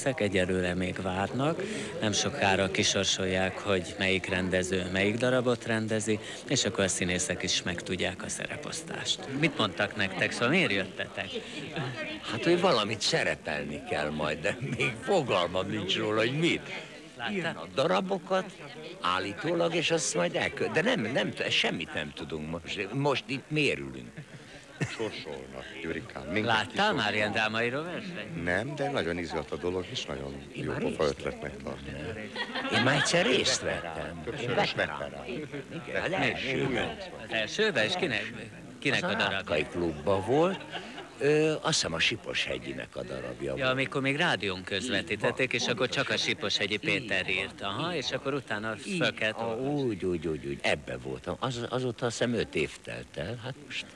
Szek egyelőre még várnak, nem sokára kisorsolják, hogy melyik rendező melyik darabot rendezi, és akkor a színészek is megtudják a szereposztást. Mit mondtak nektek, szóval miért jöttetek? Hát, hogy valamit szerepelni kell majd, de még fogalmam nincs róla, hogy mit. Írnak a darabokat, állítólag, és azt majd elkö... De nem, nem, semmit nem tudunk most. Most itt mérülünk. Sorsolnak, Gyurikám. Láttál már ilyen drámairól versenyt? Nem, de nagyon izgat a dolog, és nagyon Én jó pofa ötletnek tartom. Én már egyszer részt vettem. Többször is veterán. Igen, az elsőben. Az elsőben, és kinek, kinek Az a darab? Rátkai klubban volt, Ö, azt hiszem a Siposhegyinek a darabja Ja, amikor még rádión közvetítették, és akkor csak a Siposhegyi Péter írt. Aha, és akkor utána föl kellett úgy, úgy, úgy, úgy, ebbe voltam. Az, azóta azt hiszem öt év telt el, hát most,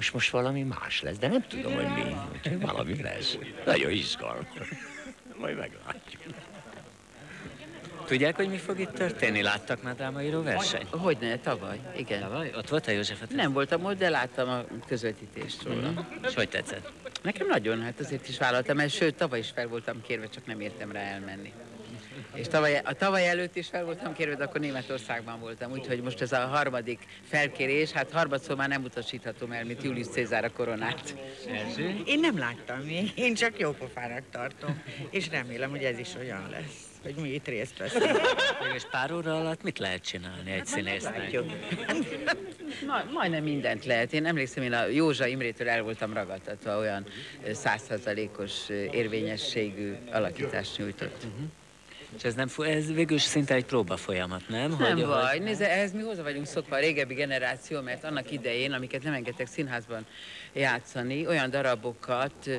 most, most valami más lesz, de nem tudom, hogy mi. Úgyhogy valami lesz. Nagyon izgalmas. Majd meglátjuk. Tudják, hogy mi fog itt történni? Láttak már drámaíró versenyt? Hogyne, tavaly, igen. Tavaly? Ott volt a József Attila? Nem voltam ott, de láttam a közvetítést róla. És hogy tetszett? Nekem nagyon, hát azért is vállaltam, mert sőt, tavaly is fel voltam kérve, csak nem értem rá elmenni. És tavaly, a tavaly előtt is fel voltam kérve, de akkor Németországban voltam, úgyhogy most ez a harmadik felkérés, hát harmadszor már nem utasíthatom el, mint Julius Cézár a koronát. Én nem láttam még, én csak jópofának tartom, és remélem, hogy ez is olyan lesz, hogy mi itt részt veszünk. És pár óra alatt mit lehet csinálni egy színésznek? Látjuk. Ma, majdnem mindent lehet. Én emlékszem, én a Józsa Imrétől el voltam ragadtatva, olyan százszerzalékos érvényességű alakítást nyújtott. És ez, nem, ez végül is szinte egy próba folyamat, nem? Nem Hogy- baj, hogy- nézze, ehhez mi hozzá vagyunk szokva a régebbi generáció, mert annak idején, amiket nem engedtek színházban játszani, olyan darabokat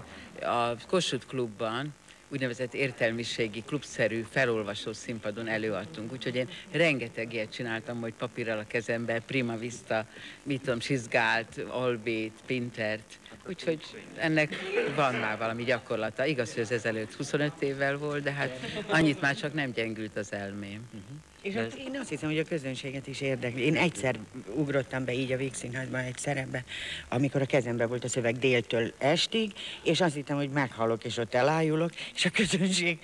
a Kossuth klubban, úgynevezett értelmiségi, klubszerű, felolvasó színpadon előadtunk. Úgyhogy én rengeteg ilyet csináltam, hogy papírral a kezembe, Prima Vista, mit tudom, Sizgált, Albét, Pintert. Úgyhogy ennek van már valami gyakorlata. Igaz, hogy ez ezelőtt 25 évvel volt, de hát annyit már csak nem gyengült az elmém. És hát én azt hiszem, hogy a közönséget is érdekli. Én egyszer ugrottam be így a Vígszínházban egy szerepbe, amikor a kezembe volt a szöveg déltől estig, és azt hittem, hogy meghalok, és ott elájulok, és a közönség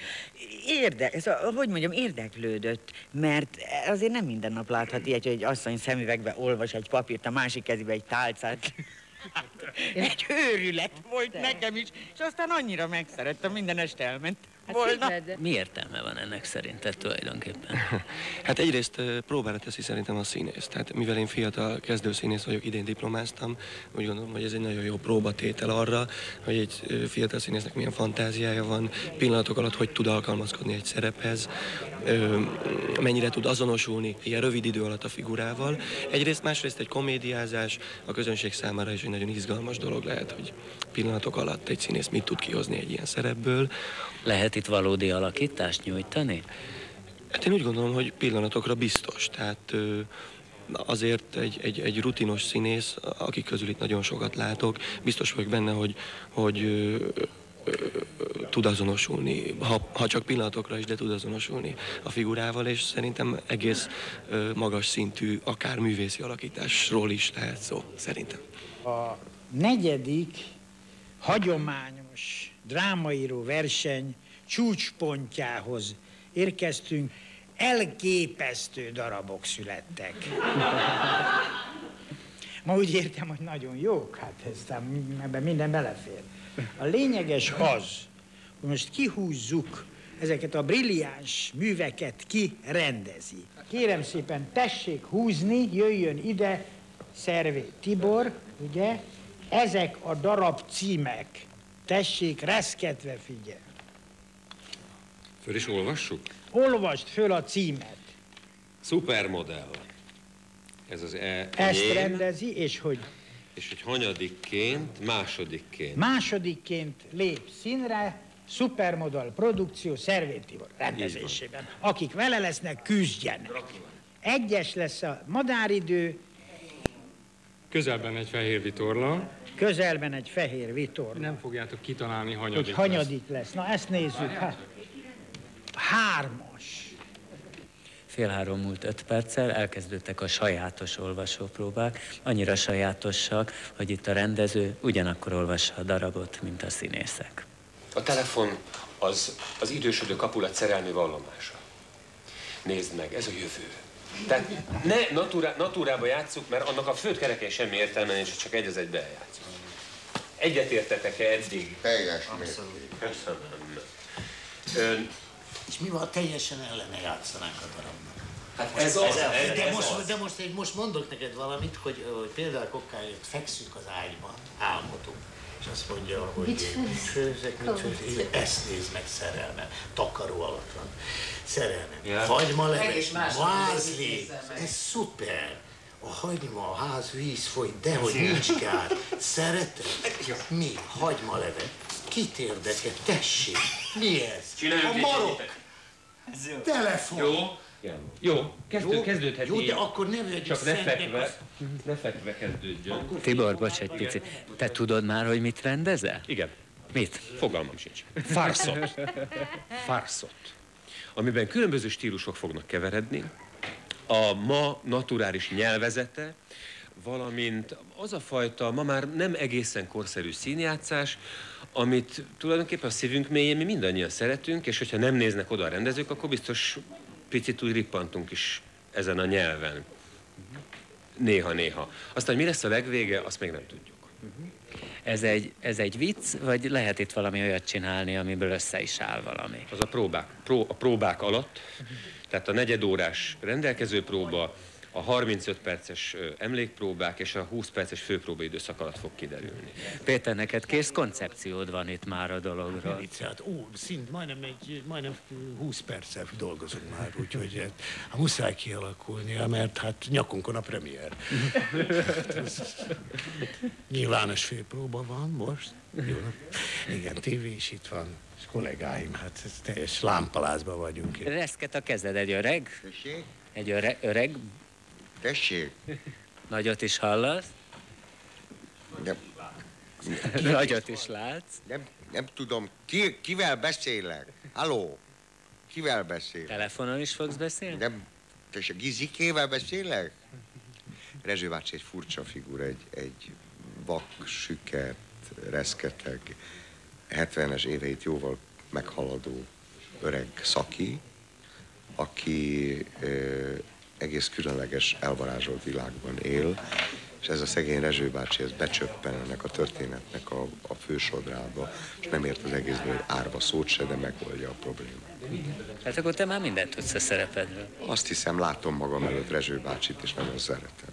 érde, ez a, hogy mondjam, érdeklődött, mert azért nem minden nap láthat ilyet, hogy egy asszony szemüvegbe olvas egy papírt, a másik kezébe egy tálcát. Egy őrület volt nekem is, és aztán annyira megszerettem, minden este elment volna. képzeld, de- Mi értelme van ennek szerinted tulajdonképpen? Hát egyrészt próbára teszi szerintem a színész. Tehát mivel én fiatal kezdőszínész vagyok, idén diplomáztam, úgy gondolom, hogy ez egy nagyon jó próbatétel arra, hogy egy fiatal színésznek milyen fantáziája van, pillanatok alatt hogy tud alkalmazkodni egy szerephez, mennyire tud azonosulni ilyen rövid idő alatt a figurával. Egyrészt, másrészt egy komédiázás a közönség számára is egy nagyon izgalmas dolog lehet, hogy pillanatok alatt egy színész mit tud kihozni egy ilyen szerepből. Lehet itt valódi alakítást nyújtani? Hát én úgy gondolom, hogy pillanatokra biztos. Tehát azért egy, egy, egy rutinos színész, akik közül itt nagyon sokat látok, biztos vagyok benne, hogy, hogy tud azonosulni, ha, ha csak pillanatokra is, de tud azonosulni a figurával, és szerintem egész ö, magas szintű, akár művészi alakításról is lehet szó, szerintem. A negyedik hagyományos drámaíró verseny csúcspontjához érkeztünk. Elképesztő darabok születtek. Ma úgy értem, hogy nagyon jók, hát aztán ebben minden belefér. A lényeges az, hogy most kihúzzuk ezeket a brilliáns műveket, ki rendezi. Kérem szépen, tessék húzni, jöjjön ide Szervé Tibor, ugye? Ezek a darab címek. Tessék, reszketve figyel. Föl is olvassuk? Olvasd föl a címet. Supermodell. Ez az e Ezt enyém, rendezi, és hogy és hogy hanyadikként, másodikként. másodikként lép színre, Supermodel produkció Szervé Tibor rendezésében. Akik vele lesznek, küzdjenek. Egyes lesz a madáridő, Közelben egy fehér vitorla, közelben egy fehér vitor. nem fogjátok kitalálni, hogy hanyadik lesz. hanyadik lesz. Na, ezt nézzük. Hát, hármas. Fél három múlt öt perccel elkezdődtek a sajátos olvasópróbák, annyira sajátosak, hogy itt a rendező ugyanakkor olvassa a darabot, mint a színészek. A telefon az az idősödő kapulat szerelmi vallomása. Nézd meg, ez a jövő. Tehát ne naturá, natúrába játsszuk, mert annak a földkereken semmi értelme nincs, csak egy az egybe eljátszunk. Egyetértetek-e eddig? Teljes Köszönöm. Ön, És mi van, teljesen ellene játszanánk a darabnak? hát ez az, ez, De ez most, az. de most, én most mondok neked valamit, hogy, hogy például kokkáért fekszünk az ágyban, álmodunk, és azt mondja, hogy Mit én mit főzek, ezt nézd meg szerelme, takaró alatt van, szerelme, Ja. hagyma mások vázli, ez szuper. A hagyma, a ház, víz folyt, de hogy nincs kár. Szereted? Mi? Hagyma levet. Kit érdekel? Tessék. Mi ez? Csináljunk a egy Telefon. Jó? Jó, kezdő, Jó? kezdődhet Jó, így. de akkor ne vegyük Csak ne fekve, azt. ne fekve kezdődjön. Tibor, bocs egy picit. Te tudod már, hogy mit rendezel? Igen, Mit? fogalmam sincs. Farszot. Farszot. Amiben különböző stílusok fognak keveredni. A ma naturális nyelvezete, valamint az a fajta, ma már nem egészen korszerű színjátszás, amit tulajdonképpen a szívünk mélyén mi mindannyian szeretünk, és hogyha nem néznek oda a rendezők, akkor biztos picit úgy rippantunk is ezen a nyelven. Néha-néha. Aztán, hogy mi lesz a legvége, azt még nem tudjuk. Ez egy, ez egy vicc, vagy lehet itt valami olyat csinálni, amiből össze is áll valami? Az a próbák, pró, a próbák alatt, tehát a negyedórás rendelkező próba, a 35 perces emlékpróbák és a 20 perces főpróba időszak alatt fog kiderülni. Péter, neked kész koncepciód van itt már a dologról. Hát, ó, szint majdnem, egy, majdnem 20 perccel dolgozunk már, úgyhogy hát, hát muszáj kialakulnia, mert hát nyakunkon a premier. Hát, ez- Nyilvános főpróba van most. Jó. Igen, tévé is itt van, és kollégáim, hát ez teljes lámpalázban vagyunk. Reszket a kezed, egy öreg, egy öreg, öreg Tessék? nagyot is hallasz, Nem, nagyot is látsz. nem, nem tudom, ki, kivel beszélek? Halló? Kivel beszél? Telefonon is fogsz beszélni? Nem, tessék, Gizikével beszélek? Rezső bácsi egy furcsa figura, egy, egy vak, süket, reszketeg, 70-es éveit jóval meghaladó öreg szaki, aki ö, egész különleges, elvarázsolt világban él, és ez a szegény Rezső bácsi, ez becsöppen ennek a történetnek a, a fősodrába, és nem ért az egészből egy árva szót se, de megoldja a problémát. Hát akkor te már mindent tudsz a szerepedről. Azt hiszem, látom magam előtt Rezső bácsit, és nagyon szeretem.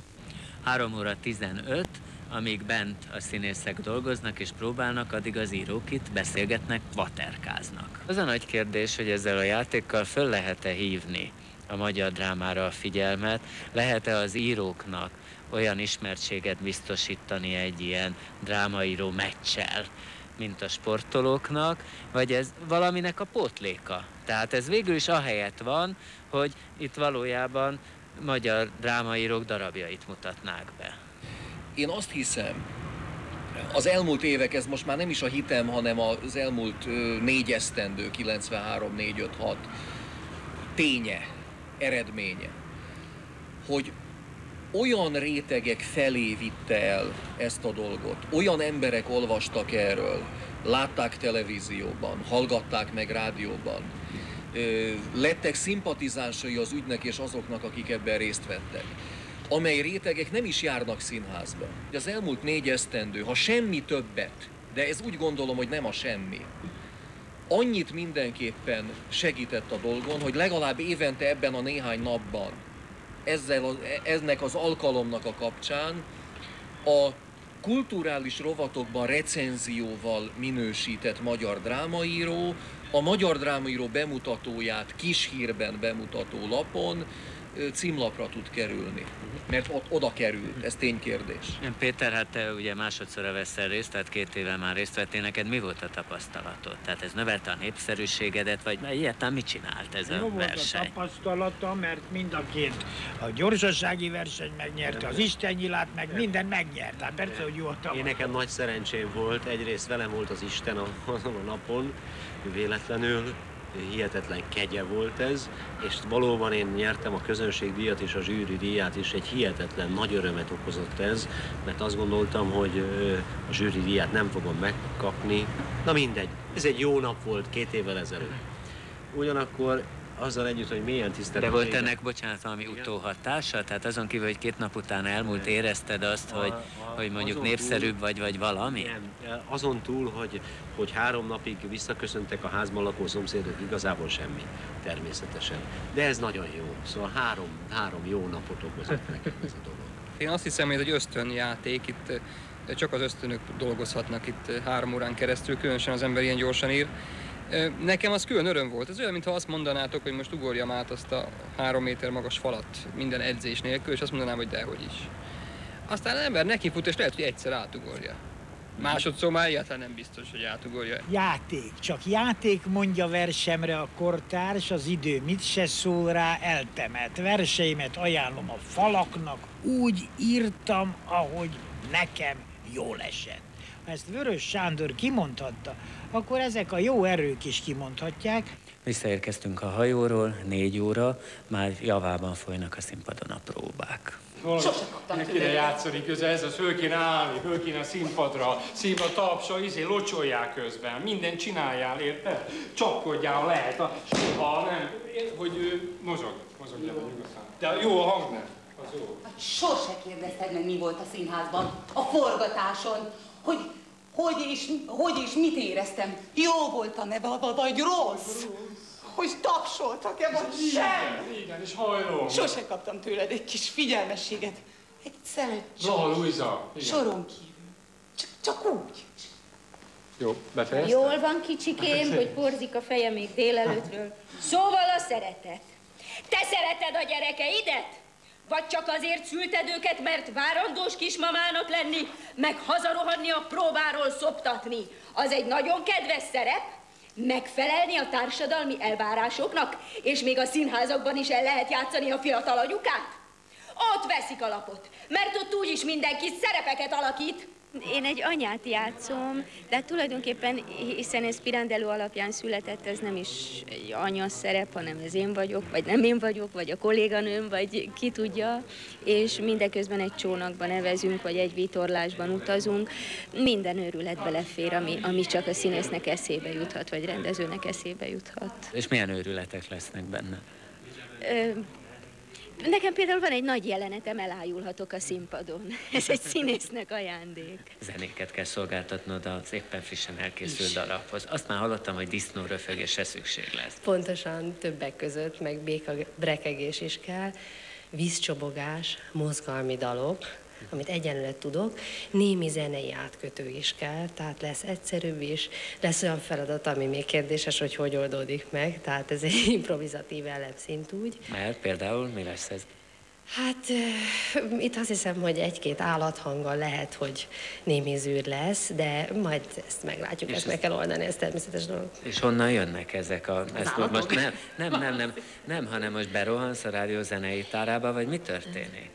3 óra 15, amíg bent a színészek dolgoznak és próbálnak, addig az írók itt beszélgetnek, vaterkáznak. Az a nagy kérdés, hogy ezzel a játékkal föl lehet-e hívni a magyar drámára a figyelmet, lehet-e az íróknak olyan ismertséget biztosítani egy ilyen drámaíró meccsel, mint a sportolóknak, vagy ez valaminek a pótléka. Tehát ez végül is ahelyett van, hogy itt valójában magyar drámaírók darabjait mutatnák be. Én azt hiszem, az elmúlt évek, ez most már nem is a hitem, hanem az elmúlt négy esztendő, 93, 4, 5, 6 ténye, eredménye, hogy olyan rétegek felé vitte el ezt a dolgot, olyan emberek olvastak erről, látták televízióban, hallgatták meg rádióban, lettek szimpatizánsai az ügynek és azoknak, akik ebben részt vettek? Amely rétegek nem is járnak színházba. Az elmúlt négy esztendő, ha semmi többet, de ez úgy gondolom, hogy nem a semmi, annyit mindenképpen segített a dolgon, hogy legalább évente ebben a néhány napban, ezzel az, ennek az alkalomnak a kapcsán a kulturális rovatokban recenzióval minősített magyar drámaíró, a magyar drámaíró bemutatóját kis hírben bemutató lapon címlapra tud kerülni. Mert ott oda került, ez ténykérdés. Péter, hát te ugye másodszorra veszel részt, tehát két éve már részt vettél, neked mi volt a tapasztalatod? Tehát ez növelte a népszerűségedet, vagy egyáltalán mit csinált ez Jó a volt a verseny? tapasztalata, mert mind a két a gyorsasági verseny megnyerte, az Istennyilát meg minden megnyert. Hát persze, hogy jó a Én tapasztalat. nekem nagy szerencsém volt, egyrészt velem volt az Isten a- azon a napon, véletlenül, hihetetlen kegye volt ez, és valóban én nyertem a közönségdíjat és a zsűri díját is, egy hihetetlen nagy örömet okozott ez, mert azt gondoltam, hogy a zsűri díjat nem fogom megkapni. Na mindegy, ez egy jó nap volt két évvel ezelőtt. Ugyanakkor azzal együtt, hogy milyen tisztelet. De volt ennek, bocsánat, valami utóhatása? Tehát azon kívül, hogy két nap után elmúlt, érezted azt, hogy, hogy mondjuk népszerűbb túl- vagy, vagy valami? Nem, azon túl, hogy, hogy három napig visszaköszöntek a házban lakó szomszédok, igazából semmi, természetesen. De ez nagyon jó. Szóval három, három jó napot okozott nekem ez a dolog. Én azt hiszem, hogy ez egy ösztönjáték, itt eh, csak az ösztönök dolgozhatnak itt eh, három órán keresztül, különösen az ember ilyen gyorsan ír. Nekem az külön öröm volt. Ez olyan, mintha azt mondanátok, hogy most ugorjam át azt a három méter magas falat minden edzés nélkül, és azt mondanám, hogy dehogy is. Aztán az ember nekifut, és lehet, hogy egyszer átugorja. Másodszor már egyáltalán nem biztos, hogy átugorja. Játék, csak játék mondja versemre a kortárs, az idő mit se szól rá, eltemet. Verseimet ajánlom a falaknak, úgy írtam, ahogy nekem jól esett. Ha ezt Vörös Sándor kimondhatta, akkor ezek a jó erők is kimondhatják. Visszaérkeztünk a hajóról, négy óra, már javában folynak a színpadon a próbák. Valami neki kéne játszani köze, ez az, föl kéne állni, föl kéne a színpadra, színpad tapsa, izé, locsolják közben, mindent csináljál, érted? Csapkodjál lehet, a, soha nem, hogy ő mozog, mozog le nyugodtan. De jó a hang nem, az jó. Sose kérdezted meg, mi volt a színházban, a forgatáson, hogy hogy és, hogy és mit éreztem. Jó voltam-e, vagy- vagy rossz? Hogy tapsoltak-e, vagy sem? Igen, és hajlom. Sose kaptam tőled egy kis figyelmességet. Egy szelet Zaha Luisa, igen. soron kívül. Csak, csak úgy. Jó, befejeztem? Jól van, kicsikém, hogy porzik a feje még délelőttről. Szóval a szeretet. Te szereted a gyerekeidet? Vagy csak azért szülted őket, mert várandós kismamának lenni, meg hazarohanni a próbáról szoptatni? Az egy nagyon kedves szerep? Megfelelni a társadalmi elvárásoknak, és még a színházakban is el lehet játszani a fiatal anyukát? Ott veszik a lapot, mert ott úgyis mindenki szerepeket alakít. Én egy anyát játszom, de hát tulajdonképpen, hiszen ez Pirandello alapján született, ez nem is egy anya szerep, hanem ez én vagyok, vagy nem én vagyok, vagy a kolléganőm, vagy ki tudja, és mindeközben egy csónakban nevezünk, vagy egy vitorlásban utazunk. Minden őrület belefér, ami, ami csak a színésznek eszébe juthat, vagy rendezőnek eszébe juthat. És milyen őrületek lesznek benne? Ö, Nekem például van egy nagy jelenetem, elájulhatok a színpadon. Ez egy színésznek ajándék. Zenéket kell szolgáltatnod az éppen frissen elkészült darabhoz. Azt már hallottam, hogy disznóröfögésre szükség lesz. Pontosan többek között, meg béka brekegés is kell, vízcsobogás, mozgalmi dalok, amit egyenlőre tudok, némi zenei átkötő is kell, tehát lesz egyszerűbb is, lesz olyan feladat, ami még kérdéses, hogy hogy oldódik meg, tehát ez egy improvizatív elemszint úgy. Mert például mi lesz ez? Hát eh, itt azt hiszem, hogy egy-két állathanggal lehet, hogy némi zűr lesz, de majd ezt meglátjuk, És ezt ez- meg kell oldani, ez természetes dolog. És honnan jönnek ezek a... Ezt most nem, nem, nem, nem, nem, hanem most berohansz a rádió zenei tárába, vagy mi történik?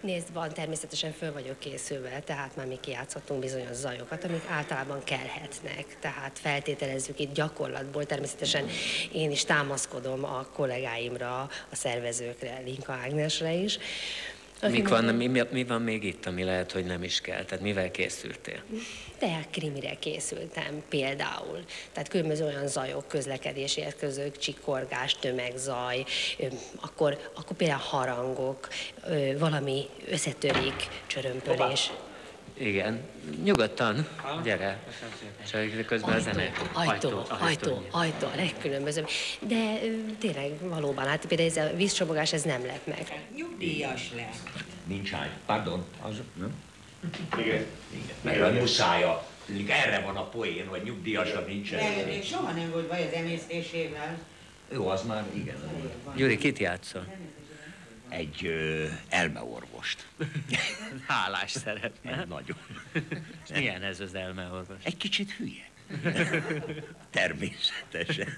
Nézd, van, természetesen föl vagyok készülve, tehát már mi kijátszottunk bizonyos zajokat, amik általában kellhetnek. Tehát feltételezzük itt gyakorlatból, természetesen én is támaszkodom a kollégáimra, a szervezőkre, Linka Ágnesre is. Mik van, mi, mi van még itt, ami lehet, hogy nem is kell? Tehát mivel készültél? De krimire készültem például. Tehát különböző olyan zajok, közlekedési eszközök, csikorgás, tömegzaj, akkor, akkor például harangok, valami összetörik, csörömpölés. Igen, nyugodtan, gyere. Csak közben a zene. Ajtó, ajtó, ajtó, a legkülönbözőbb. De tényleg valóban, hát például ez a vízcsobogás, ez nem lep meg. Nyugdíjas lesz. Nincs ágy. Pardon, az, nem? Igen. Igen. Mert a muszája. Erre van a poén, hogy nyugdíjasabb nincsen. Nem, még soha nem volt baj az emésztésével. Jó, az már igen. Gyuri, kit játszol? Egy ö, elmeorvost. Hálás szeretne. Nagyon. És milyen ez az elmeorvos? Egy kicsit hülye. Természetesen.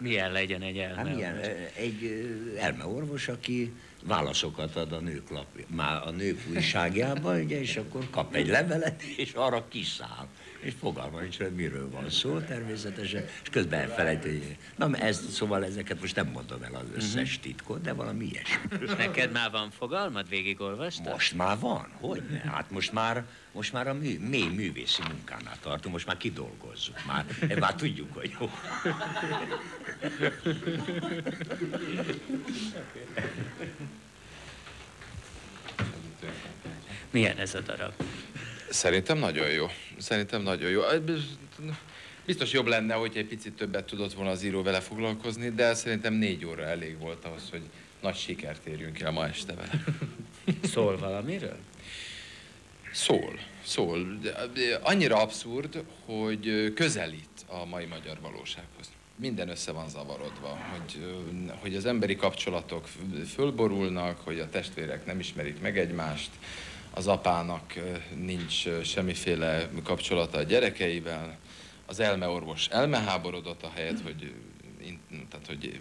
Milyen legyen egy Hát elmeorvos? milyen, ö, egy elmeorvos, aki válaszokat ad a nők lap, már a nők újságjában, ugye, és akkor kap egy levelet, és arra kiszáll. És fogalma nincs, hogy miről van szó természetesen, és közben elfelejti, na ez, szóval ezeket most nem mondom el az összes Mhm. titkot, de valami ilyesmi. Neked már van fogalmad? Végigolvastad? Most már van, hogy ne? Hát most már, most már a mű, mély művészi munkánál tartunk, most már kidolgozzuk, már, már tudjuk, hogy jó. Milyen ez a darab? Szerintem nagyon jó. Szerintem nagyon jó. Biztos jobb lenne, hogy egy picit többet tudott volna az író vele foglalkozni, de szerintem négy óra elég volt ahhoz, hogy nagy sikert érjünk el ma este vele. Szól valamiről? Szól, szól. Annyira abszurd, hogy közelít a mai magyar valósághoz. Minden össze van zavarodva, hogy, hogy az emberi kapcsolatok fölborulnak, hogy a testvérek nem ismerik meg egymást, az apának nincs semmiféle kapcsolata a gyerekeivel, az elmeorvos elmeháborodott a helyet, hogy tehát, hogy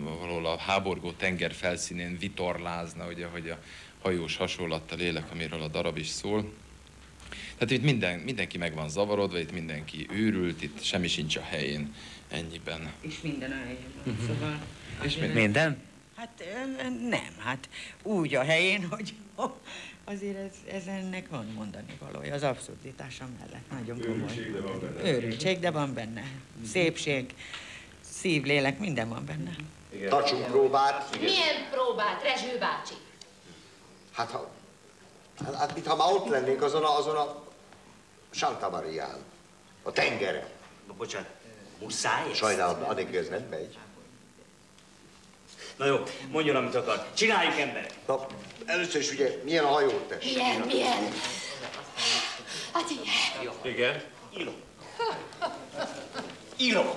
valahol a háborgó tenger felszínén vitorlázna, ugye, hogy a hajós hasonlattal élek, amiről a darab is szól. Tehát itt minden, mindenki meg van zavarodva, itt mindenki őrült, itt semmi sincs a helyén ennyiben. És minden a helyén van, szóval... És Minden? Hát nem, hát úgy a helyén, hogy azért ez, ez ennek van mondani valója, az abszurditása mellett, nagyon komoly. Őrültség, de van benne. Szépség, szívlélek, minden van benne. Tartsunk próbát. Milyen próbát, Rezső bácsi? Hát, ha, hát, hát mintha már ott lennénk azon a, azon a Santa Marián, a tengeren. Na, bocsánat, muszáj ezt? Sajnálom, addig ez nem megy. Na jó, mondjon, amit akar. Csináljuk, emberek! Na, először is ugye, milyen a hajótest? Milyen, milyen? Hát ilyen. Igen? Ilo. Ilo.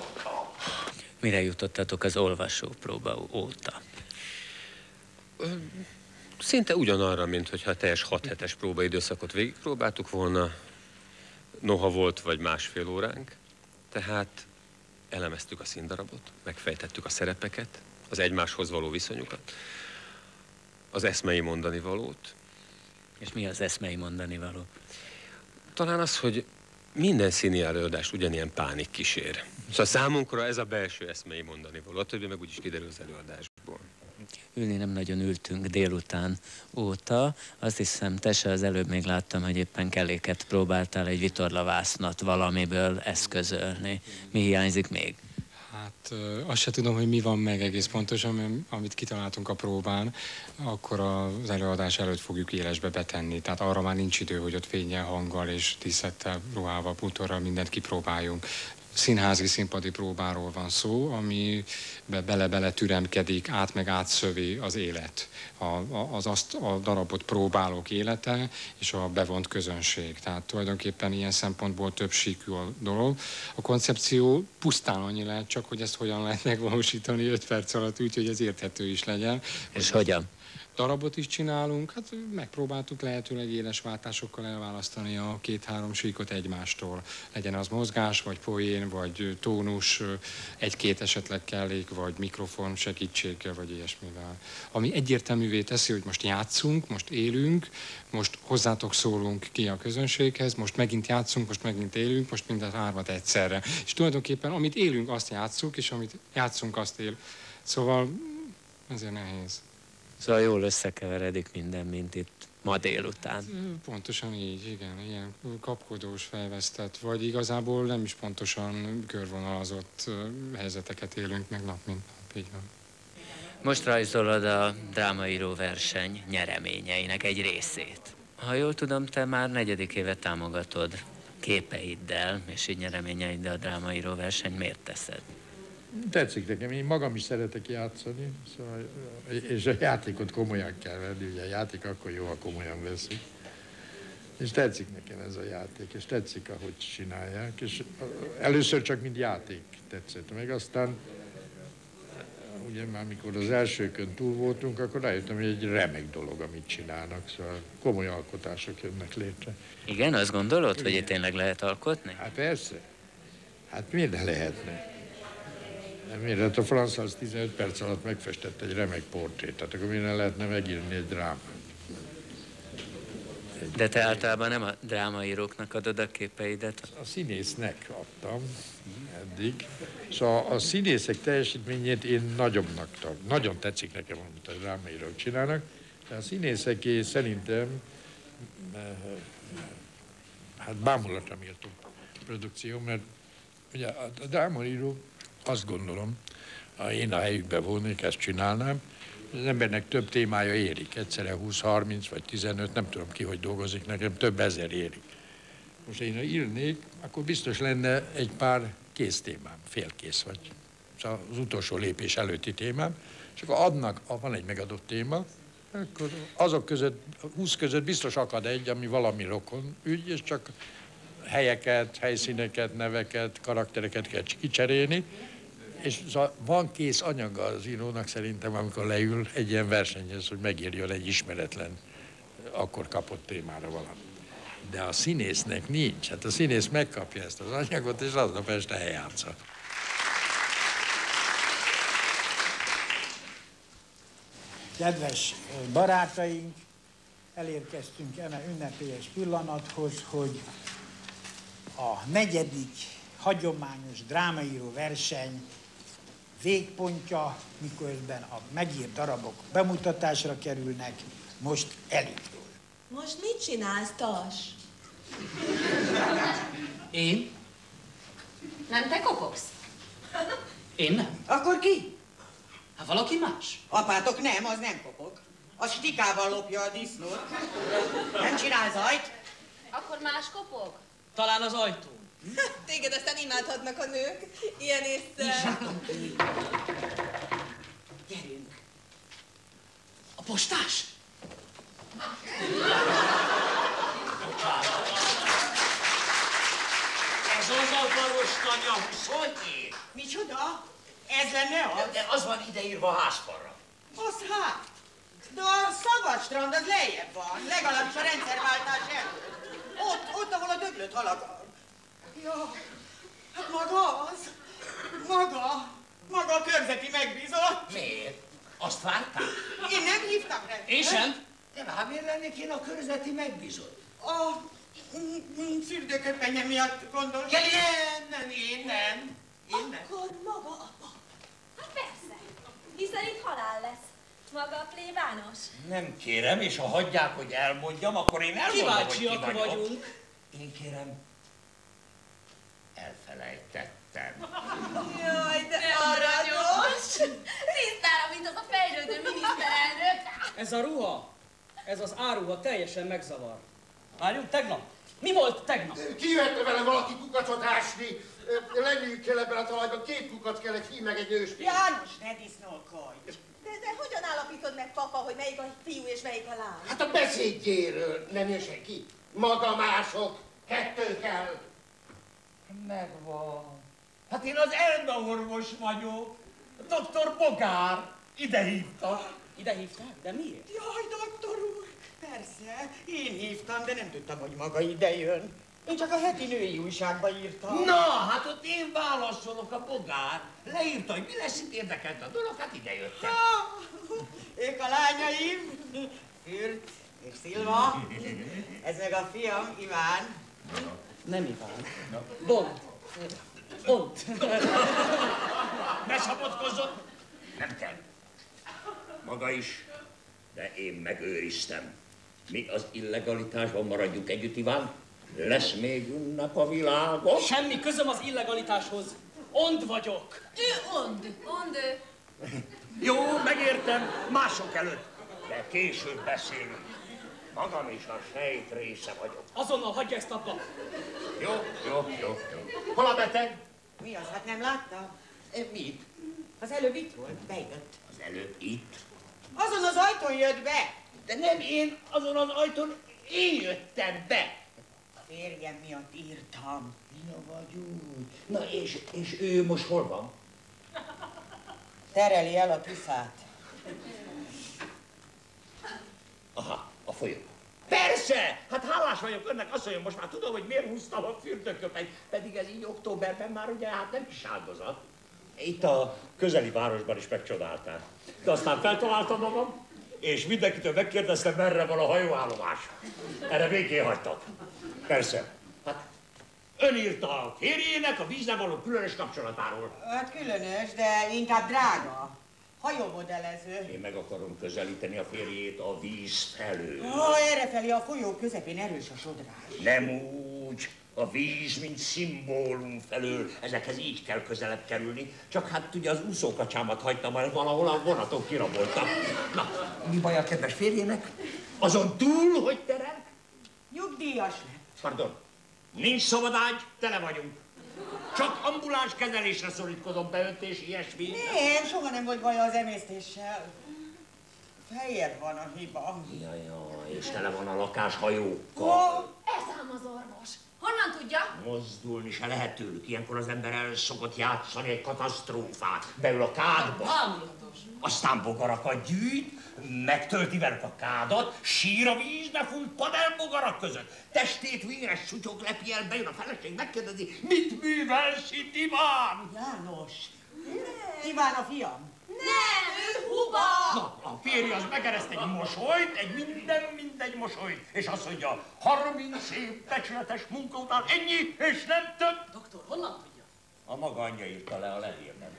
Mire jutottatok az olvasópróba óta? Szinte ugyanarra, mint hogyha teljes 6 hetes próbaidőszakot végigpróbáltuk volna, noha volt vagy másfél óránk. Tehát elemeztük a színdarabot, megfejtettük a szerepeket, az egymáshoz való viszonyukat, az eszmei mondani valót. És mi az eszmei mondani való? Talán az, hogy minden színi előadást ugyanilyen pánik kísér. Szóval számunkra ez a belső eszmei mondani való, a többi meg úgyis kiderül az előadásból. Ülni nem nagyon ültünk délután óta. Azt hiszem, te se az előbb még láttam, hogy éppen kelléket próbáltál egy vitorlavásznat valamiből eszközölni. Mi hiányzik még? Hát azt se tudom, hogy mi van meg egész pontosan, amit kitaláltunk a próbán, akkor az előadás előtt fogjuk élesbe betenni. Tehát arra már nincs idő, hogy ott fényel, hanggal és díszettel, ruhával, bútorral mindent kipróbáljunk. Színházi színpadi próbáról van szó, ami bele-bele türemkedik, át meg átszövi az élet. A, a, az azt a darabot próbálók élete és a bevont közönség. Tehát tulajdonképpen ilyen szempontból több síkű a dolog. A koncepció pusztán annyi lehet csak, hogy ezt hogyan lehet megvalósítani 5 perc alatt úgy, hogy ez érthető is legyen. És hogyan? Darabot is csinálunk, hát megpróbáltuk lehetőleg éles váltásokkal elválasztani a két-három síkot egymástól. Legyen az mozgás, vagy poén, vagy tónus, egy-két esetleg kellék, vagy mikrofon segítséggel, vagy ilyesmivel. Ami egyértelművé teszi, hogy most játszunk, most élünk, most hozzátok szólunk ki a közönséghez, most megint játszunk, most megint élünk, most minden hármat egyszerre. És tulajdonképpen amit élünk, azt játszunk, és amit játszunk, azt él. Szóval ezért nehéz. Szóval jól összekeveredik minden, mint itt ma délután. Pontosan így, igen, ilyen kapkodós, fejvesztett, vagy igazából nem is pontosan körvonalazott helyzeteket élünk meg nap, mint nap, így van. Most rajzolod a drámaíró verseny nyereményeinek egy részét. Ha jól tudom, te már negyedik éve támogatod képeiddel és így nyereményeiddel a drámaíró verseny. Miért teszed? Tetszik nekem, én magam is szeretek játszani, szóval, és a játékot komolyan kell venni, ugye a játék akkor jó, ha komolyan veszik. És tetszik nekem ez a játék, és tetszik, ahogy csinálják, és először csak mint játék tetszett meg, aztán ugye már mikor az elsőkön túl voltunk, akkor rájöttem, hogy egy remek dolog, amit csinálnak, szóval komoly alkotások jönnek létre. Igen, azt gondolod, hogy itt tényleg lehet alkotni? Hát persze. Hát miért ne lehetne? Miért? Hát a Franz az 15 perc alatt megfestett egy remek portrét, tehát akkor ne lehetne megírni egy drámát? De te általában nem a drámaíróknak adod a képeidet? A színésznek adtam eddig, és a, színészek teljesítményét én nagyobbnak tartom. Nagyon tetszik nekem, amit a drámaírók csinálnak, de a színészeké szerintem eh, hát bámulatra méltó produkció, mert ugye a, a drámaíró azt gondolom, ha én a helyükbe volnék, ezt csinálnám, az embernek több témája érik. Egyszerre 20-30 vagy 15, nem tudom ki, hogy dolgozik, nekem több ezer érik. Most én ha írnék, akkor biztos lenne egy pár kész témám, félkész vagy. Szóval az utolsó lépés előtti témám, és akkor adnak, ha van egy megadott téma, akkor azok között, 20 között biztos akad egy, ami valami rokon ügy, és csak helyeket, helyszíneket, neveket, karaktereket kell kicserélni, és szóval van kész anyaga az írónak szerintem, amikor leül egy ilyen versenyhez, hogy megírjon egy ismeretlen, akkor kapott témára valamit. De a színésznek nincs. Hát a színész megkapja ezt az anyagot, és aznap este eljátsza. Kedves barátaink, elérkeztünk eme ünnepélyes pillanathoz, hogy a negyedik hagyományos drámaíró verseny végpontja, miközben a megírt darabok bemutatásra kerülnek, most elindul. Most mit csinálsz, Tas? Én? Nem te kopogsz? Én nem. Akkor ki? Hát valaki más. Apátok nem, az nem kopog. Az stikával lopja a disznót. Nem csinál zajt. Akkor más kopog? Talán az ajtó. Téged aztán imádhatnak a nők. Ilyen észre. Gyerünk. A postás? Ez az a tanya 27. Micsoda? Ez lenne az? De az van ideírva a házfalra. Az hát. De a szabad strand az lejjebb van, legalábbis a rendszerváltás előtt. Ott, ott, ahol a döglött halak. Ja, hát maga az. Maga. Maga a körzeti megbízott. Miért? Azt vártál? Én nem hívtam rá. Én sem. De hát miért lennék én a körzeti megbízott? A fürdőköpenye miatt gondolom. Ja, nem, nem, én nem. Én nem. Akkor maga apa. Hát persze, hiszen itt halál lesz. Maga a plébános. Nem kérem, és ha hagyják, hogy elmondjam, akkor én elmondom, hogy ki Kíváncsiak vagyok. vagyunk. Én kérem, elfelejtettem. Jaj, de aranyos! Tisztára, mint az a fejlődő miniszterelnök. Ez a ruha, ez az áruha teljesen megzavar. Várjunk, tegnap? Mi volt tegnap? Kivette vele valaki kukacot ásni. Lenniük kell ebben a talajban. Két kukac kell, egy hím meg egy nőstény. János, ne disznókolj. De, de hogyan állapítod meg, papa, hogy melyik a fiú és melyik a lány? Hát a beszédjéről nem jön senki. Maga mások, kettő kell. Megvan. Hát én az elmeorvos vagyok. Doktor Bogár. Ide hívta. Ide hívták? De miért? Jaj, doktor úr, persze, én hívtam, de nem tudtam, hogy maga ide jön. Én csak a heti női újságba írtam. Na, hát ott én válaszolok a Bogár. Leírta, hogy mi lesz itt érdekelt a dolog, hát ide jöttem. Ők a lányaim, Fürt és Szilva, ez meg a fiam, Iván. Nem Iván. Bont. Bont. Ne szabadkozzon. Nem kell. Maga is, de én megőriztem. Mi az illegalitásban maradjunk együtt, Iván? Lesz még ünnep a világon? Semmi közöm az illegalitáshoz. Ond vagyok. Ő ond, ond ő. Jó, megértem, mások előtt. De később beszélünk. Magam is a sejt része vagyok. Azonnal hagyja ezt abba. Jó, jó, jó, jó. Hol a beteg? Mi az, hát nem látta? Mit? Az előbb itt volt, bejött. Az előbb itt. Azon az ajtón jött be. De nem én, azon az ajtón én jöttem be. Férjem miatt írtam. Ja, vagy úgy. Na és, és ő most hol van? Tereli el a tüfát. Aha, a folyó. Persze! Hát hálás vagyok önnek, azt mondja, most már tudom, hogy miért húztam a fürdőköpenyt, pedig ez így októberben már ugye hát nem is áldozat. Itt a közeli városban is megcsodáltál. De aztán feltaláltam magam, és mindenkitől megkérdeztem, merre van a hajóállomás. Erre végén hagytak. Persze. Hát ön írta a férjének a vízzel való különös kapcsolatáról. Hát különös, de inkább drága. Hajómodellező. Én meg akarom közelíteni a férjét a víz felől. Ó, errefelé a folyó közepén erős a sodrás. Nem úgy. A víz, mint szimbólum felől, ezekhez így kell közelebb kerülni. Csak hát ugye az úszókacsámat hagytam, mert valahol a vonatok kiraboltak. Na, mi baj a kedves férjének? Azon túl, hogy terel? Nyugdíjas lett. Pardon, nincs szabadágy, tele vagyunk. Csak ambuláns kezelésre szorítkozom be önt és ilyesmi. Nem, soha nem volt baj az emésztéssel. Fehér van a hiba. Jaj, jaj, és tele van a lakás hajókkal. Ez ám az orvos. Honnan tudja? Mozdulni se lehet tőlük. Ilyenkor az ember el szokott játszani egy katasztrófát. Beül a kádba. Bámulatos. Aztán bogarakat gyűjt, megtölti velük a kádat, sír a vízbe, fut padel bogarak között. Testét véres sutyok lepi el, bejön a feleség, megkérdezi, mit művelsz itt, Iván? János. Iván a fiam. Nem, ő huba! Na, a férj az megereszt egy mosolyt, egy minden mindegy mosolyt, és azt mondja, 30 év becsületes munka után ennyi, és nem több. Doktor, honnan tudja? A maga anyja írta le a levélben.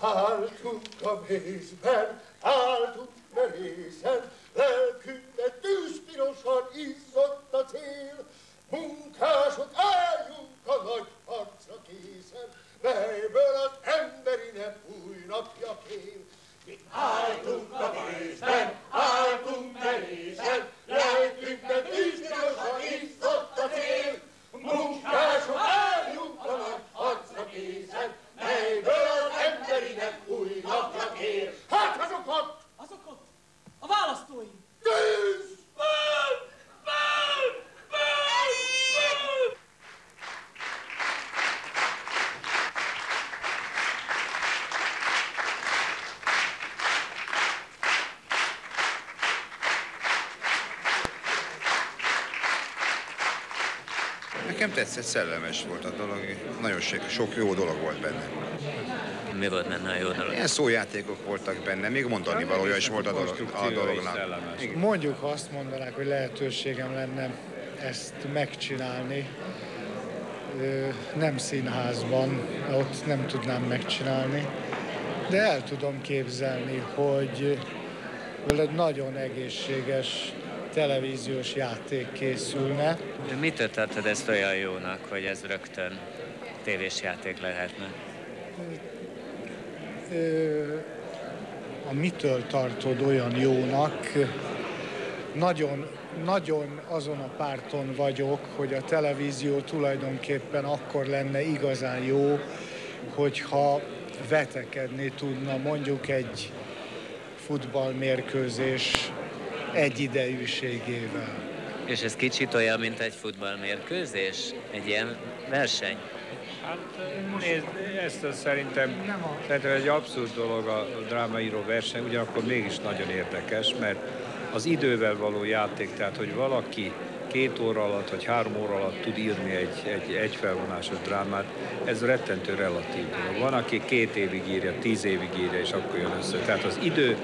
Álltunk a mézben, álltunk merészen, lelkünkben tűzpirosan izzott a cél. Munkások, álljunk a nagy harcra készen, melyből az emberi nep új napja kél. Mi álltunk a mézben, álltunk merészen, lelkünkben tűzpirosan izzott a cél. Munkások, álljunk a nagy harcra készen, melyből az emberinek új napja kér. Hát azok ott! Azok ott, a választói. Tűz! Föld! Föld! Föld! Nekem tetszett, szellemes volt a dolog, nagyon sok, jó dolog volt benne. Mi volt benne a jó dolog? Ilyen szójátékok voltak benne, még mondani valója is volt a, dolog, a dolognak. Mondjuk, ha azt mondanák, hogy lehetőségem lenne ezt megcsinálni, nem színházban, ott nem tudnám megcsinálni, de el tudom képzelni, hogy hogy egy nagyon egészséges televíziós játék készülne. De mitől tartod ezt olyan jónak, hogy ez rögtön tévés játék lehetne? A mitől tartod olyan jónak, nagyon, nagyon azon a párton vagyok, hogy a televízió tulajdonképpen akkor lenne igazán jó, hogyha vetekedni tudna mondjuk egy futballmérkőzés egyidejűségével. És ez kicsit olyan, mint egy futballmérkőzés? Egy ilyen verseny? Hát nézd, ezt szerintem, szerintem egy abszurd dolog a drámaíró verseny, ugyanakkor mégis nagyon érdekes, mert az idővel való játék, tehát hogy valaki két óra alatt vagy három óra alatt tud írni egy, egy egyfelvonásos drámát, ez rettentő relatív dolog. Van, aki két évig írja, tíz évig írja, és akkor jön össze. Tehát az idő,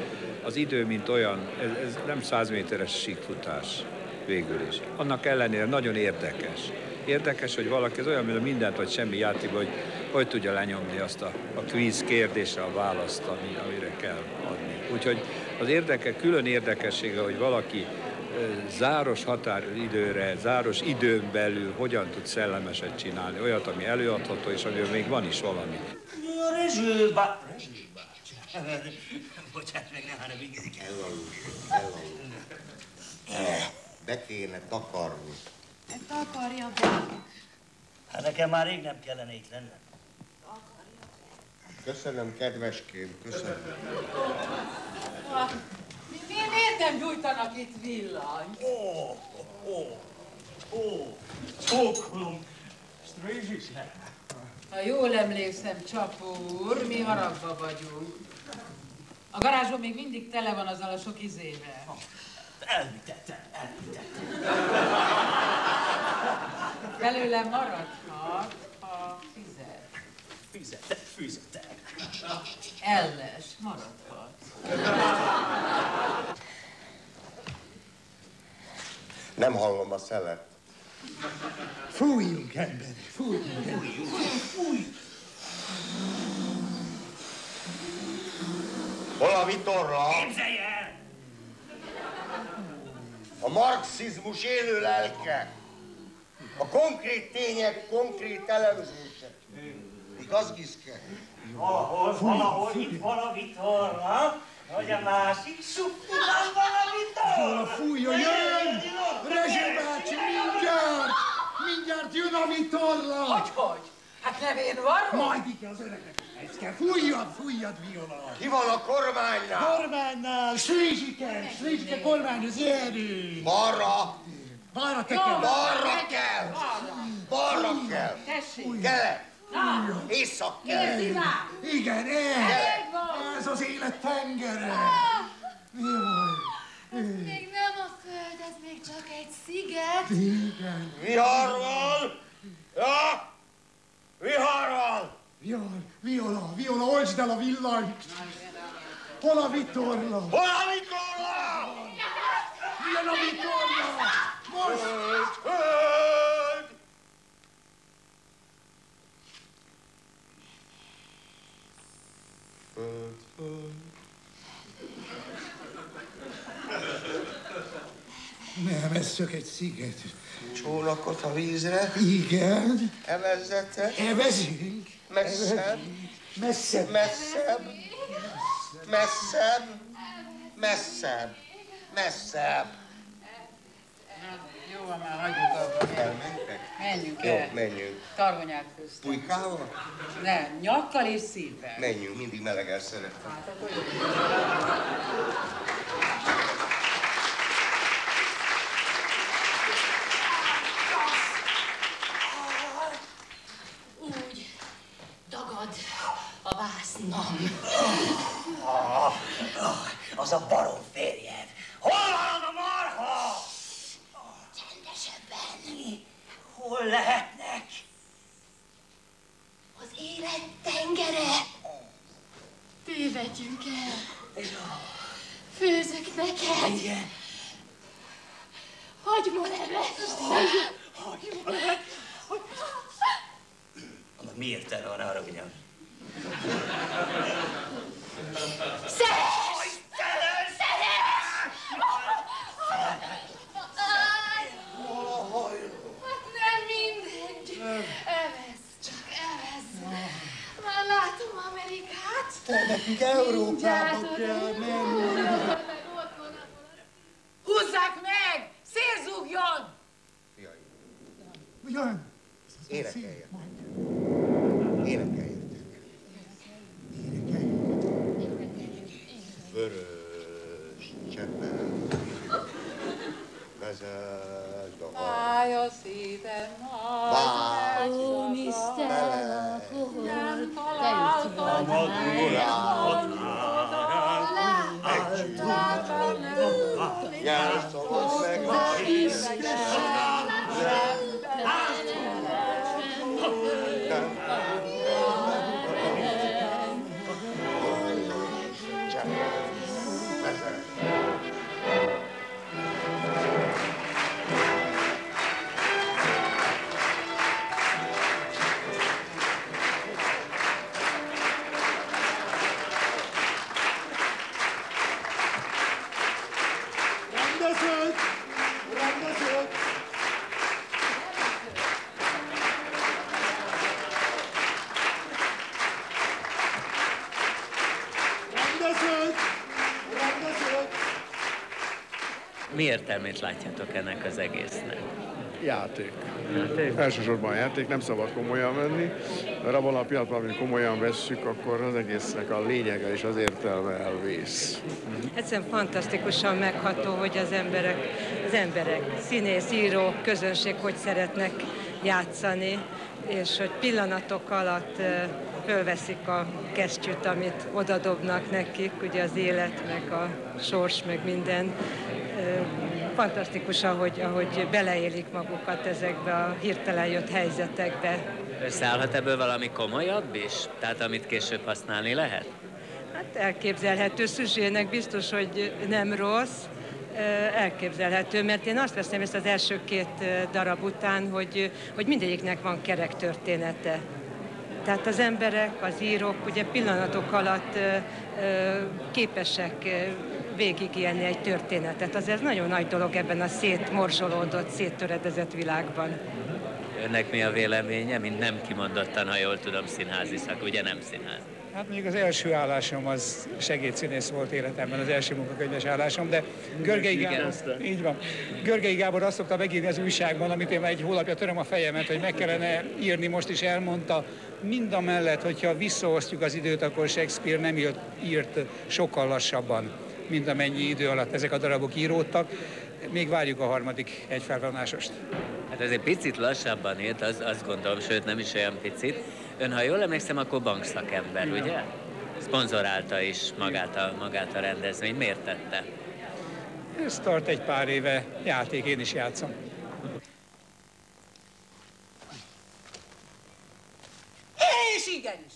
az idő mint olyan, ez, ez nem száz méteres síkfutás végül is. Annak ellenére nagyon érdekes. Érdekes, hogy valaki, ez olyan, mint a mindent vagy semmi játékban, hogy hogy tudja lenyomni azt a, a kvíz kérdésre a választ, ami, amire kell adni. Úgyhogy az érdeke, külön érdekessége, hogy valaki záros határidőre, záros időn belül hogyan tud szellemeset csinálni, olyat, ami előadható, és amiben még van is valami. Bocsánat meg, ne hanem ingedik. Elalul, elalul. Eh, Be kéne takarni. Ezt akarja be. Hát nekem már rég nem kellene itt lennem. Köszönöm, kedveském, köszönöm. Mi, mi, miért nem gyújtanak itt villanyt? Ó, ó, ó, csókolom. Strőzsisnek. Ha jól emlékszem, Csapó úr, mi haragba vagyunk. A garázsom még mindig tele van azzal a sok izével. Elvitettem, elvitettem. Belőle maradhat, ha fizet. füzetek, füzetek. Elles, maradhat. Nem hallom a szelet. Fújjunk, ember, fújjunk. Fújj! Hol a vitorla? Képzelj el! A marxizmus élő lelke. A konkrét tények konkrét elemzése. Igaz, Giszke? Valahol, valahol itt van a vitorla, hogy a másik szuppiban van a vitorla. Fújjon, jön! Rezső bácsi, mindjárt! Mindjárt jön a vitorla! Hogy, hogy? Hát nem én varrom? Majd itt az öregnek. Ez kell, fújjad, fújjad, Viola! Ki van a kormánynál? Kormánynál, Slizsike, Slizsike kormányoz, erő! Balra! Balra te kell! balra kell! Balra kell! Tessék! Kelet! Észak kell! Igen, ez! Ez az élet tengere! Jaj! Még nem a föld, ez még csak egy sziget. Igen. Vihar van! Ja! Vihar van! Viola, Viola, Viola, olcsd el a villanyt! Hol a vitorla? Hol a vitorla? Jön a vitorla! Most! Föld! Föld, Nem, ez csak egy sziget. Csónakot a vízre. Igen. Evezzetek. Evezünk. Messzebb. Messzebb. Messzebb. Messzebb. Messzebb. Messzebb. Jó, van már hagyjuk abba. Elmentek? Menjünk Jó, el. menjünk. Targonyát köztem. Pulykával? Nem, nyakkal és szívvel. Menjünk, mindig melegen szeretem. Hát akkor jó. Úgy dagad vásznam. Ah, ah, az a barom férjed. Hol van az a marha? Csendesebben. Hol lehetnek? Az élet tengere. Tévedjünk el. Főzök neked. Igen. Hagyma levest. Miért te arra haragudjam? Szeres! Szeres! Hát nem mindegy. Evez, csak evez. Már látom Amerikát. Te nekünk Európába kell. Húzzák meg! Szélzúgjon! Jön. Énekeljetek. Énekeljetek. Vörös cseppen. Vezesd a Fáj a szívem, Bár. Ó, Mr. Nem találtam ütvöld Jelszavak meg Rendeződ! Mi értelmét látjátok ennek az egésznek? Játék. Játék? Elsősorban játék, nem szabad komolyan venni, mert abban a pillanatban, amikor komolyan vesszük, akkor az egésznek a lényege és az értelme elvész. Egyszerűen fantasztikusan megható, hogy az emberek, az emberek, színész, író, közönség hogy szeretnek játszani, és hogy pillanatok alatt fölveszik a kesztyűt, amit odadobnak nekik, ugye az élet, meg a sors, meg minden. Fantasztikus, ahogy, ahogy beleélik magukat ezekbe a hirtelen jött helyzetekbe, Összeállhat ebből valami komolyabb is? Tehát amit később használni lehet? Hát elképzelhető, Szüzsének biztos, hogy nem rossz. Elképzelhető, mert én azt veszem ezt az első két darab után, hogy, hogy mindegyiknek van kerek története. Tehát az emberek, az írók ugye pillanatok alatt képesek ö, végigélni egy történetet. Az ez nagyon nagy dolog ebben a szétmorzsolódott, széttöredezett világban. Önnek mi a véleménye, mint nem kimondottan, ha jól tudom, színházi szak, ugye nem színház? Hát mondjuk az első állásom az segédszínész volt életemben, az első munkakönyves állásom, de Görgei Gábor, így van. Görgei Gábor azt szokta megírni az újságban, amit én már egy hónapja töröm a fejemet, hogy meg kellene írni, most is elmondta, mind a mellett, hogyha visszaosztjuk az időt, akkor Shakespeare nem írt, írt sokkal lassabban, mint amennyi idő alatt ezek a darabok íródtak. Még várjuk a harmadik egyfelvonásost. Hát ez egy picit lassabban írt, az, azt gondolom, sőt nem is olyan picit. Ön, ha jól emlékszem, akkor bankszakember, Igen. ugye? Szponzorálta is magát a, magát a rendezvényt. Miért tette? Ez tart egy pár éve játék, én is játszom. És igenis,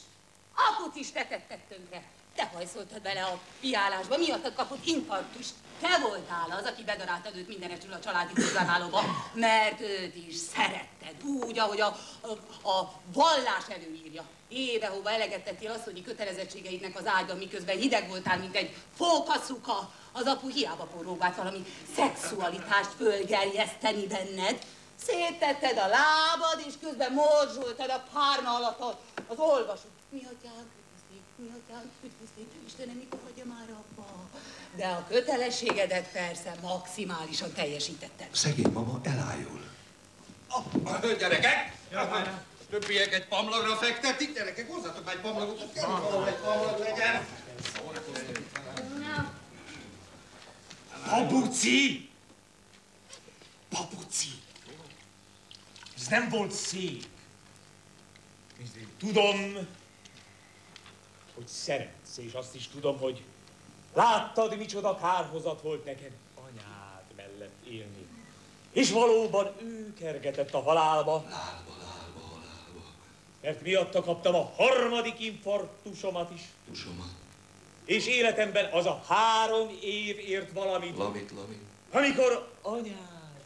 aput is te tetted tönkre. Te hajszoltad bele a piálásba, miattad kapott infarktust. Te voltál az, aki bedaráltad őt mindenestül a családi hozzáállóba, mert őt is szeretted, úgy, ahogy a, a, a vallás előírja. Éve-hova eleget tettél asszonyi kötelezettségeidnek az ágyban, miközben hideg voltál, mint egy fókaszuka. Az apu hiába próbált valami szexualitást fölgerjeszteni benned. Széttetted a lábad, és közben morzsoltad a párna alatt az olvasót. Mi atyám, üdvözlék, mi atyám, üdvözlék, Istenem, mikor hagyja már abba? De a kötelességedet persze maximálisan teljesítetted. Szegény mama elájul. Gyerekek! Többiek egy pamlagra fektetik, gyerekek, hozzatok már egy pamlagot, kell valahol egy pamlag legyen. Papuci! Papuci! Ez nem volt én tudom, hogy szeretsz, és azt is tudom, hogy láttad, micsoda kárhozat volt neked anyád mellett élni. És valóban ő kergetett a halálba. Lálba, lálba, lálba. Mert miatta kaptam a harmadik infarktusomat is. Tusomat. És életemben az a három év ért valamit. Lavit, lavit. Amikor anyád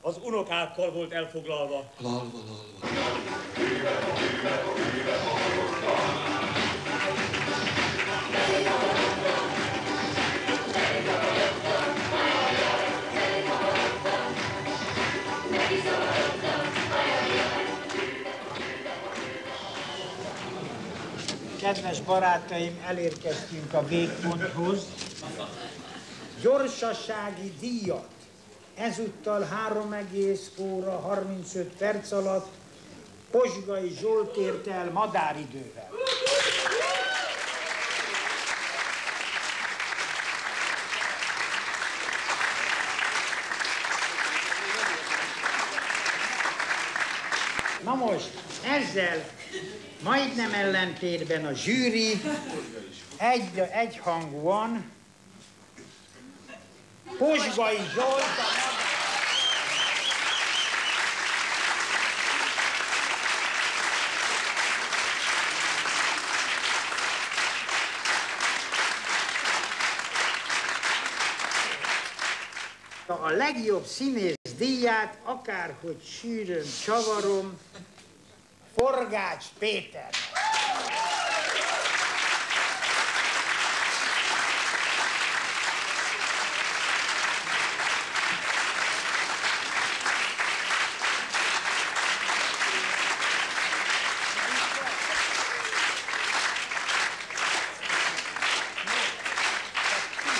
az unokákkal volt elfoglalva. Lalva, lalva. Barátaim, elérkeztünk a végponthoz. Gyorsasági díjat ezúttal 3 óra 35 perc alatt Posgai Zsolt ért el madáridővel. Na most, ezzel majdnem ellentétben a zsűri. Egy, egyhangúan Posgai Zsolt a a legjobb színész díját, akárhogy sűrűn csavarom, Forgács Péter.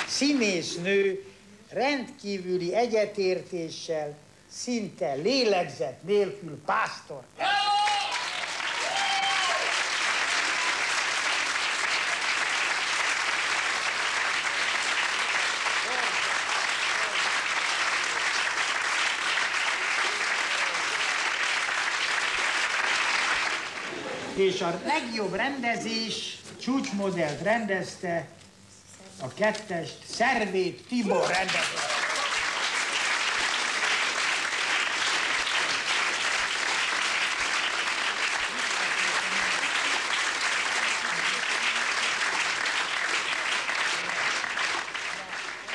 Színésznő rendkívüli egyetértéssel, szinte lélegzet nélkül pásztor. És a legjobb rendezés csúcsmodellt rendezte a kettest Szervét Tibor rendező.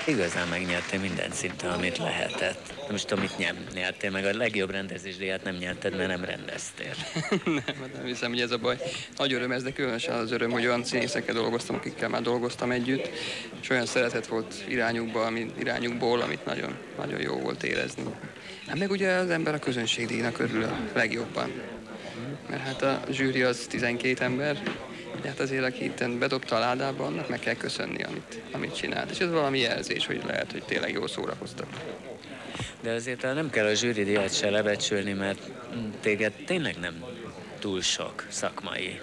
Igazán megnyertél minden szinten, amit lehetett. Nem is tudom, mit nyem, nyertél meg. A legjobb rendezésdíjat nem nyerted, mert nem rendeztél. nem, hát nem hiszem, hogy ez a baj. Nagy öröm ez, de különösen az öröm, hogy olyan színészekkel dolgoztam, akikkel már dolgoztam együtt, és olyan szeretet volt irányukba, ami, irányukból, amit nagyon, nagyon jó volt érezni. Hát meg ugye az ember a közönségdíjnak örül a legjobban. Mert hát a zsűri az 12 ember, hát azért, aki itt bedobta a ládába, annak meg kell köszönni, amit, amit csinált. És ez valami jelzés, hogy lehet, hogy tényleg jól szórakoztak. De azért nem kell a zsűridiát se lebecsülni, mert téged tényleg nem túl sok szakmai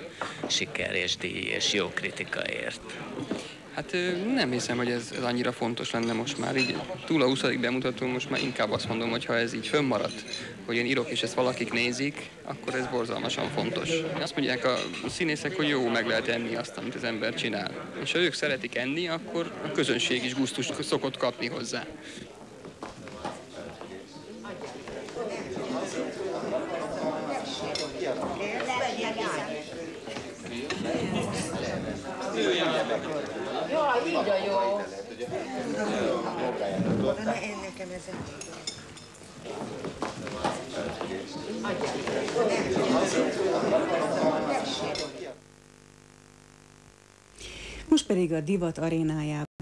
siker és díj és jó kritika ért. Hát nem hiszem, hogy ez, ez annyira fontos lenne most már. Így túl a 20. bemutató, most már inkább azt mondom, hogy ha ez így fönnmaradt, hogy én írok és ezt valakik nézik, akkor ez borzalmasan fontos. Azt mondják a színészek, hogy jó meg lehet enni azt, amit az ember csinál. És ha ők szeretik enni, akkor a közönség is gusztus szokott kapni hozzá. Így a jó. Na, én nekem Most pedig a Divat arénájában